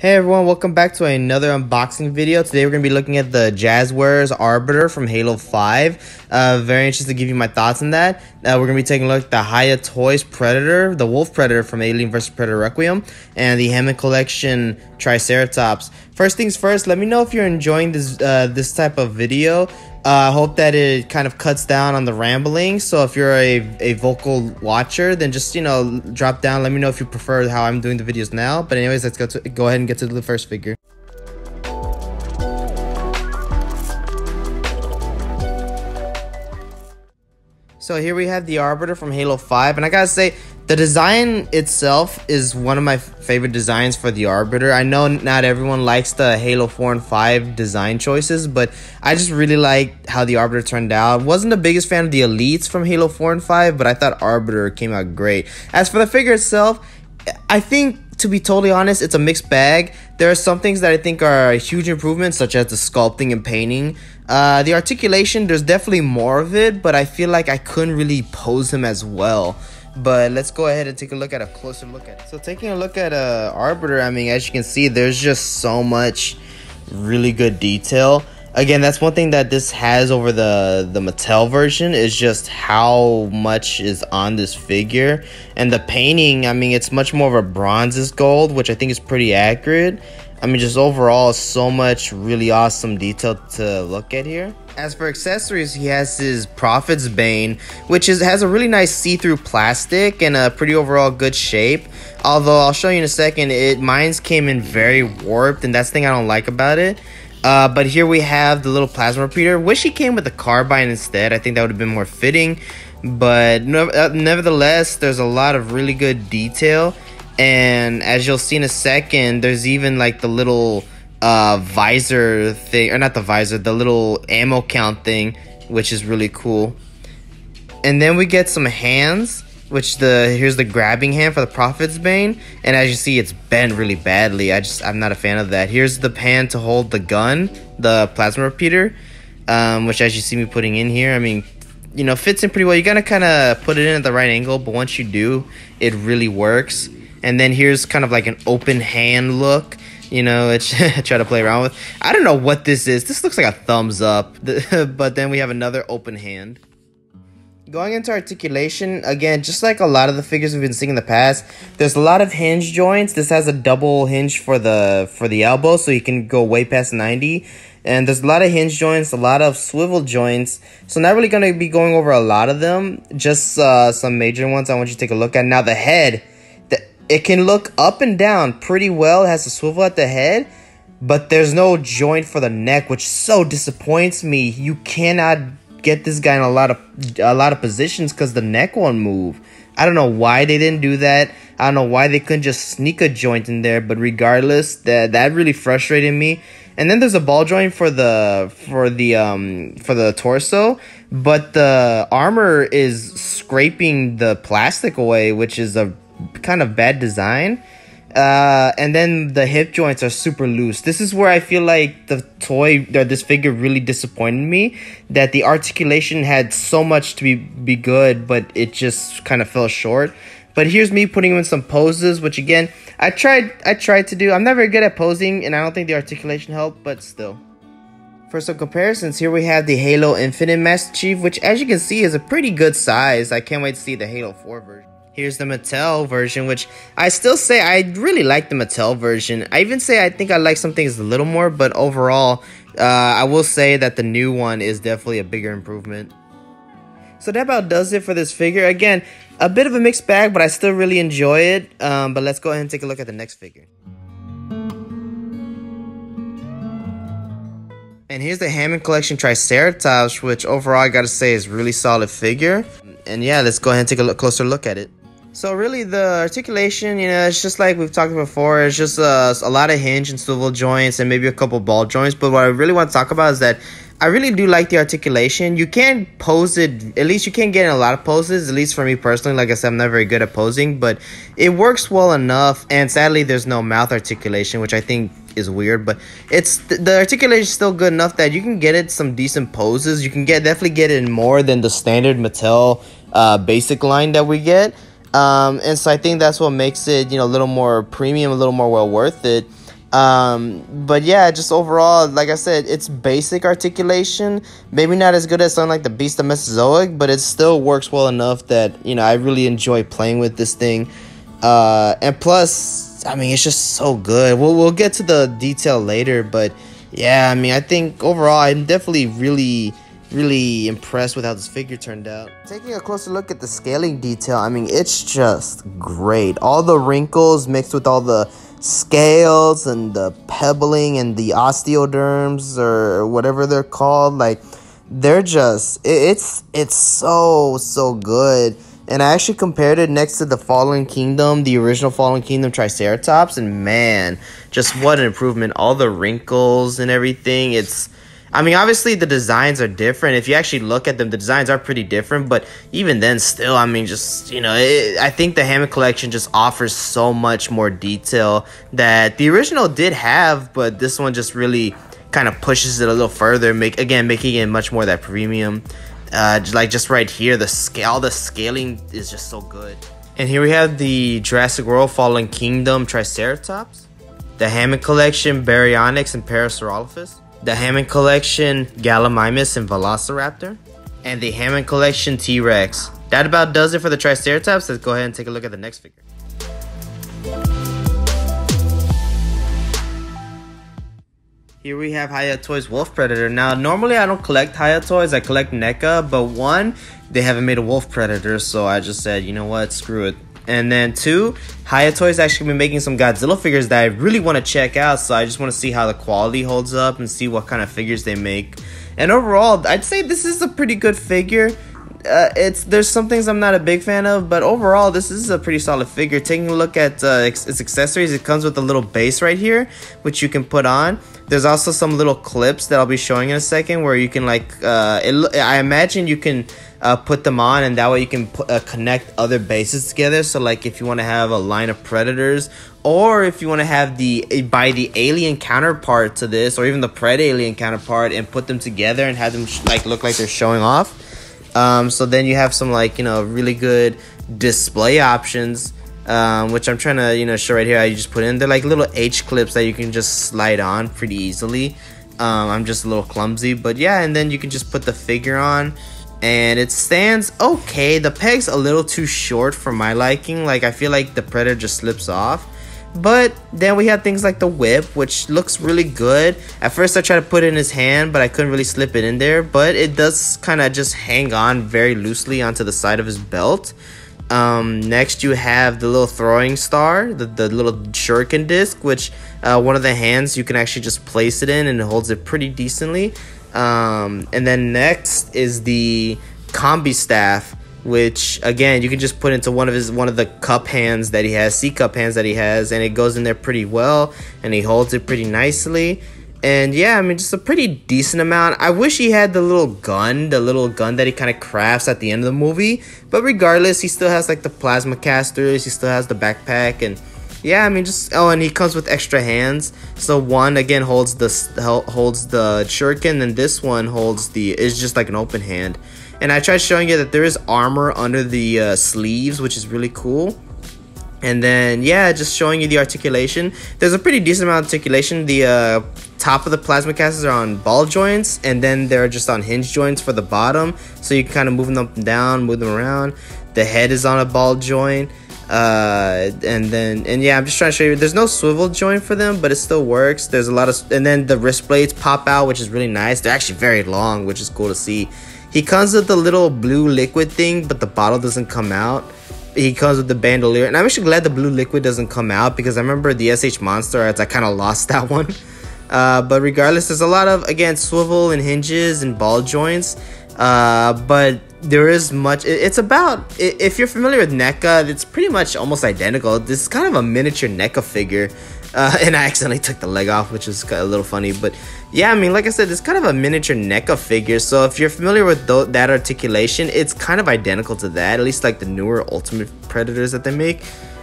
Hey everyone, welcome back to another unboxing video. Today we're going to be looking at the Jazwares Arbiter from Halo 5. Uh, very interested to give you my thoughts on that. Uh, we're going to be taking a look at the Hiya Toys Predator, the Wolf Predator from Alien vs. Predator Requiem, and the Hammond Collection Triceratops. First things first, let me know if you're enjoying this, uh, this type of video. I uh, hope that it kind of cuts down on the rambling. So if you're a, a vocal watcher, then just, you know, drop down. Let me know if you prefer how I'm doing the videos now. But anyways, let's go, to, go ahead and get to the first figure. So here we have the Arbiter from Halo 5. And I gotta say, the design itself is one of my favorite designs for the Arbiter. I know not everyone likes the Halo 4 and 5 design choices, but I just really like how the Arbiter turned out. Wasn't the biggest fan of the Elites from Halo 4 and 5, but I thought Arbiter came out great. As for the figure itself, I think to be totally honest, it's a mixed bag. There are some things that I think are huge improvements, such as the sculpting and painting. Uh, the articulation, there's definitely more of it, but I feel like I couldn't really pose him as well. But let's go ahead and take a look at a closer look at it. So taking a look at uh, Arbiter, I mean, as you can see, there's just so much really good detail again that's one thing that this has over the the Mattel version is just how much is on this figure. And the painting I mean it's much more of a bronzes gold which I think is pretty accurate. I mean just overall so much really awesome detail to look at here. As for accessories he has his Prophet's Bane which is has a really nice see-through plastic and a pretty overall good shape. Although I'll show you in a second it mine's came in very warped and that's the thing I don't like about it uh, but here we have the little plasma repeater. Wish he came with a carbine instead. I think that would have been more fitting. But no, uh, nevertheless, there's a lot of really good detail. And as you'll see in a second, there's even like the little uh, visor thing, or not the visor, the little ammo count thing, which is really cool. And then we get some hands which the here's the grabbing hand for the Prophet's Bane, and as you see, it's bent really badly. I just I'm not a fan of that. Here's the pan to hold the gun, the plasma repeater, um, which as you see me putting in here, I mean, you know, fits in pretty well. You gotta kind of put it in at the right angle, but once you do, it really works. And then here's kind of like an open hand look. You know, it's try to play around with. I don't know what this is. This looks like a thumbs up, but then we have another open hand. Going into articulation, again, just like a lot of the figures we've been seeing in the past, there's a lot of hinge joints. This has a double hinge for the for the elbow, so you can go way past 90. And there's a lot of hinge joints, a lot of swivel joints. So not really going to be going over a lot of them, just uh, some major ones I want you to take a look at. Now the head, the, it can look up and down pretty well. It has a swivel at the head, but there's no joint for the neck, which so disappoints me. You cannot get this guy in a lot of a lot of positions because the neck won't move. I don't know why they didn't do that. I don't know why they couldn't just sneak a joint in there. But regardless, that that really frustrated me. And then there's a ball joint for the for the um for the torso, but the armor is scraping the plastic away, which is a kind of bad design. Uh, and then the hip joints are super loose. This is where I feel like the toy, or this figure, really disappointed me. That the articulation had so much to be be good, but it just kind of fell short. But here's me putting him in some poses, which again, I tried I tried to do. I'm not very good at posing, and I don't think the articulation helped, but still. For some comparisons, here we have the Halo Infinite Master Chief, which as you can see is a pretty good size. I can't wait to see the Halo 4 version. Here's the Mattel version, which I still say I really like the Mattel version. I even say I think I like some things a little more, but overall, uh, I will say that the new one is definitely a bigger improvement. So that about does it for this figure. Again, a bit of a mixed bag, but I still really enjoy it. Um, but let's go ahead and take a look at the next figure. And here's the Hammond Collection Triceratops, which overall I gotta say is really solid figure. And yeah, let's go ahead and take a look, closer look at it. So really, the articulation, you know, it's just like we've talked before. It's just uh, a lot of hinge and swivel joints and maybe a couple ball joints. But what I really want to talk about is that I really do like the articulation. You can pose it, at least you can get in a lot of poses, at least for me personally. Like I said, I'm not very good at posing, but it works well enough. And sadly, there's no mouth articulation, which I think is weird, but it's the articulation is still good enough that you can get it some decent poses. You can get definitely get it in more than the standard Mattel uh, basic line that we get. Um, and so I think that's what makes it, you know, a little more premium, a little more well worth it. Um, but yeah, just overall, like I said, it's basic articulation. Maybe not as good as something like the Beast of Mesozoic, but it still works well enough that you know I really enjoy playing with this thing. Uh, and plus, I mean, it's just so good. We'll we'll get to the detail later, but yeah, I mean, I think overall, I'm definitely really really impressed with how this figure turned out. Taking a closer look at the scaling detail, I mean, it's just great. All the wrinkles mixed with all the scales and the pebbling and the osteoderms or whatever they're called like they're just it's it's so so good and i actually compared it next to the fallen kingdom the original fallen kingdom triceratops and man just what an improvement all the wrinkles and everything it's I mean, obviously the designs are different. If you actually look at them, the designs are pretty different. But even then, still, I mean, just you know, it, I think the Hammond collection just offers so much more detail that the original did have, but this one just really kind of pushes it a little further. Make again, making it much more that premium. Uh, like just right here, the scale, the scaling is just so good. And here we have the Jurassic World Fallen Kingdom Triceratops, the Hammond collection Baryonyx and Parasaurolophus the Hammond Collection Gallimimus and Velociraptor, and the Hammond Collection T-Rex. That about does it for the Triceratops. Let's go ahead and take a look at the next figure. Here we have Hiya Toys Wolf Predator. Now, normally I don't collect Hiya Toys, I collect NECA, but one, they haven't made a Wolf Predator, so I just said, you know what, screw it. And then two, Hiya Toys actually been making some Godzilla figures that I really want to check out. So I just want to see how the quality holds up and see what kind of figures they make. And overall, I'd say this is a pretty good figure. Uh, it's there's some things I'm not a big fan of, but overall this is a pretty solid figure. Taking a look at uh, its accessories, it comes with a little base right here, which you can put on. There's also some little clips that I'll be showing in a second, where you can like, uh, it, I imagine you can uh, put them on, and that way you can put, uh, connect other bases together. So, like, if you want to have a line of predators, or if you want to have the by the alien counterpart to this, or even the pred alien counterpart, and put them together and have them like look like they're showing off. Um, so then you have some like you know really good display options. Um, which I'm trying to you know show right here. I just put in they're like little H clips that you can just slide on pretty easily. Um, I'm just a little clumsy, but yeah, and then you can just put the figure on and it stands okay. The peg's a little too short for my liking. Like I feel like the Predator just slips off. But then we have things like the whip, which looks really good. At first, I tried to put it in his hand, but I couldn't really slip it in there. But it does kind of just hang on very loosely onto the side of his belt. Um, next, you have the little throwing star, the, the little shuriken disc, which uh, one of the hands you can actually just place it in and it holds it pretty decently. Um, and then next is the combi staff, which again you can just put into one of his one of the cup hands that he has, C cup hands that he has, and it goes in there pretty well, and he holds it pretty nicely. And yeah, I mean, just a pretty decent amount. I wish he had the little gun, the little gun that he kind of crafts at the end of the movie. But regardless, he still has like the plasma casters, he still has the backpack, and yeah, I mean, just oh, and he comes with extra hands. So one again holds the holds the shuriken, and this one holds the is just like an open hand. And I tried showing you that there is armor under the uh, sleeves, which is really cool. And then yeah, just showing you the articulation. There's a pretty decent amount of articulation. The uh, top of the plasma casters are on ball joints, and then they're just on hinge joints for the bottom, so you can kind of move them up and down, move them around. The head is on a ball joint uh, and then and yeah i'm just trying to show you there's no swivel joint for them but it still works there's a lot of and then the wrist blades pop out which is really nice they're actually very long which is cool to see he comes with the little blue liquid thing but the bottle doesn't come out he comes with the bandolier and i'm actually glad the blue liquid doesn't come out because i remember the sh monster i kind of lost that one uh, but regardless there's a lot of again swivel and hinges and ball joints uh, but there is much. It's about if you're familiar with NECA, it's pretty much almost identical. This is kind of a miniature NECA figure. Uh, and I accidentally took the leg off, which is a little funny. But yeah, I mean, like I said, it's kind of a miniature NECA figure. So if you're familiar with th- that articulation, it's kind of identical to that. At least like the newer Ultimate Predators that they make.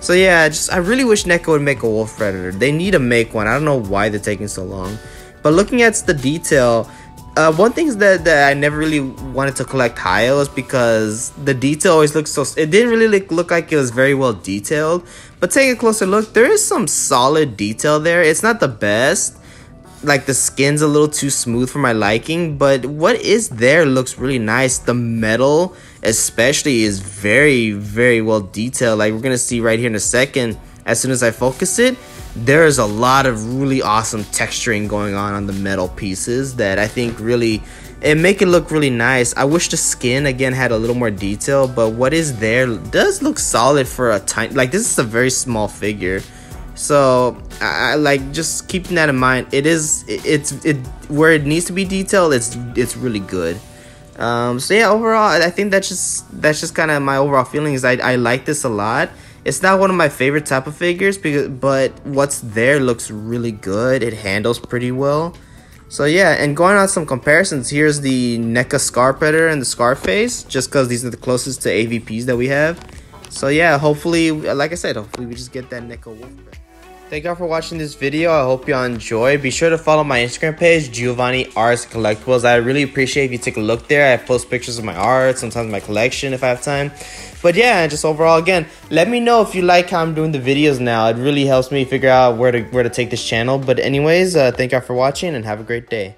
So yeah, just I really wish NECA would make a Wolf Predator. They need to make one. I don't know why they're taking so long. But looking at the detail, uh, one thing that, that I never really wanted to collect Hiya was because the detail always looks so. It didn't really like, look like it was very well detailed. But take a closer look, there is some solid detail there. It's not the best. Like the skin's a little too smooth for my liking, but what is there looks really nice. The metal especially is very, very well detailed. Like we're gonna see right here in a second, as soon as I focus it, there is a lot of really awesome texturing going on on the metal pieces that I think really it make it look really nice. I wish the skin again had a little more detail, but what is there does look solid for a tiny like this is a very small figure. So I, I like just keeping that in mind. It is it, it's it where it needs to be detailed. It's it's really good. Um, so yeah, overall, I think that's just that's just kind of my overall feelings. I I like this a lot. It's not one of my favorite type of figures because but what's there looks really good. It handles pretty well. So yeah, and going on some comparisons, here's the NECA Scar and the Scarface, just because these are the closest to AVPs that we have. So yeah, hopefully, like I said, hopefully we just get that NECA Wolf. Thank y'all for watching this video. I hope y'all enjoy. Be sure to follow my Instagram page, Giovanni Arts Collectibles. I really appreciate if you take a look there. I post pictures of my art, sometimes my collection if I have time. But yeah, just overall, again, let me know if you like how I'm doing the videos now. It really helps me figure out where to where to take this channel. But anyways, uh, thank y'all for watching and have a great day.